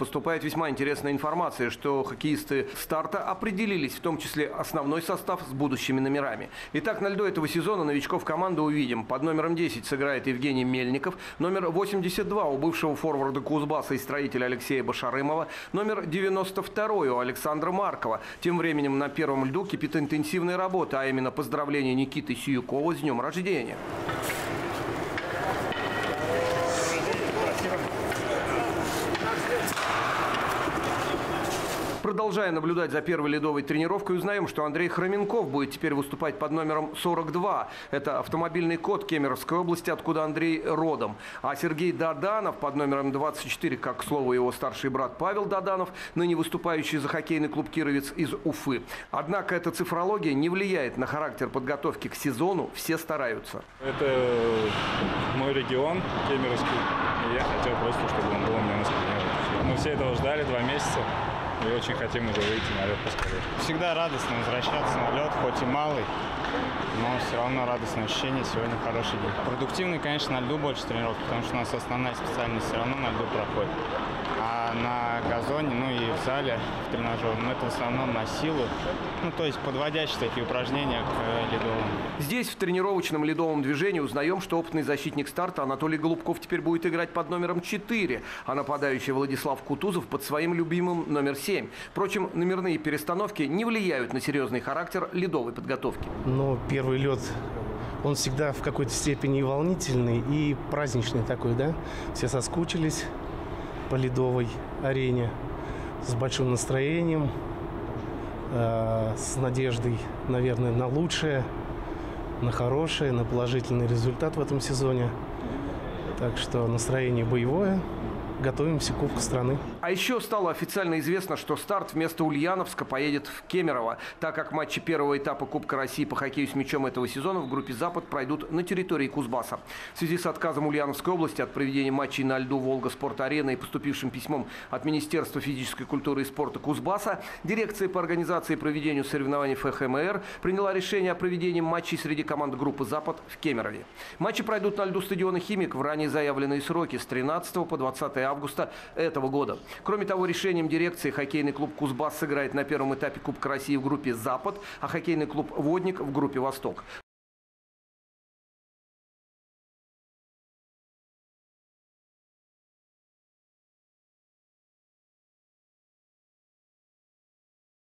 поступает весьма интересная информация, что хоккеисты старта определились, в том числе основной состав с будущими номерами. Итак, на льду этого сезона новичков команды увидим. Под номером 10 сыграет Евгений Мельников, номер 82 у бывшего форварда Кузбасса и строителя Алексея Башарымова, номер 92 у Александра Маркова. Тем временем на первом льду кипит интенсивная работа, а именно поздравление Никиты Сиюкова с днем рождения. Продолжая наблюдать за первой ледовой тренировкой, узнаем, что Андрей Хроменков будет теперь выступать под номером 42. Это автомобильный код Кемеровской области, откуда Андрей родом. А Сергей Даданов под номером 24, как, к слову, его старший брат Павел Даданов, ныне выступающий за хоккейный клуб «Кировец» из Уфы. Однако эта цифрология не влияет на характер подготовки к сезону, все стараются. Это мой регион, Кемеровский, и я хотел просто, чтобы он был у меня на спине. Мы все этого ждали два месяца. И очень хотим уже выйти на лед поскорее. Всегда радостно возвращаться на лед, хоть и малый, но все равно радостное ощущение. Сегодня хороший день. Продуктивный, конечно, на льду больше тренировок, потому что у нас основная специальность все равно на льду проходит. А на газоне, ну и в зале, в тренажерном, это в основном на силу. Ну, то есть подводящие такие упражнения к э, ледовым. Здесь в тренировочном ледовом движении узнаем, что опытный защитник старта Анатолий Голубков теперь будет играть под номером 4, а нападающий Владислав Кутузов под своим любимым номер 7. Впрочем, номерные перестановки не влияют на серьезный характер ледовой подготовки. Но первый лед он всегда в какой-то степени и волнительный, и праздничный такой, да? Все соскучились по ледовой арене с большим настроением, э, с надеждой, наверное, на лучшее, на хорошее, на положительный результат в этом сезоне. Так что настроение боевое готовимся к Кубку страны. А еще стало официально известно, что старт вместо Ульяновска поедет в Кемерово, так как матчи первого этапа Кубка России по хоккею с мячом этого сезона в группе «Запад» пройдут на территории Кузбасса. В связи с отказом Ульяновской области от проведения матчей на льду «Волга Спорт-арена» и поступившим письмом от Министерства физической культуры и спорта Кузбасса, дирекция по организации и проведению соревнований ФХМР приняла решение о проведении матчей среди команд группы «Запад» в Кемерове. Матчи пройдут на льду стадиона «Химик» в ранее заявленные сроки с 13 по 20 августа этого года. Кроме того, решением дирекции хоккейный клуб «Кузбасс» сыграет на первом этапе Кубка России в группе «Запад», а хоккейный клуб «Водник» в группе «Восток».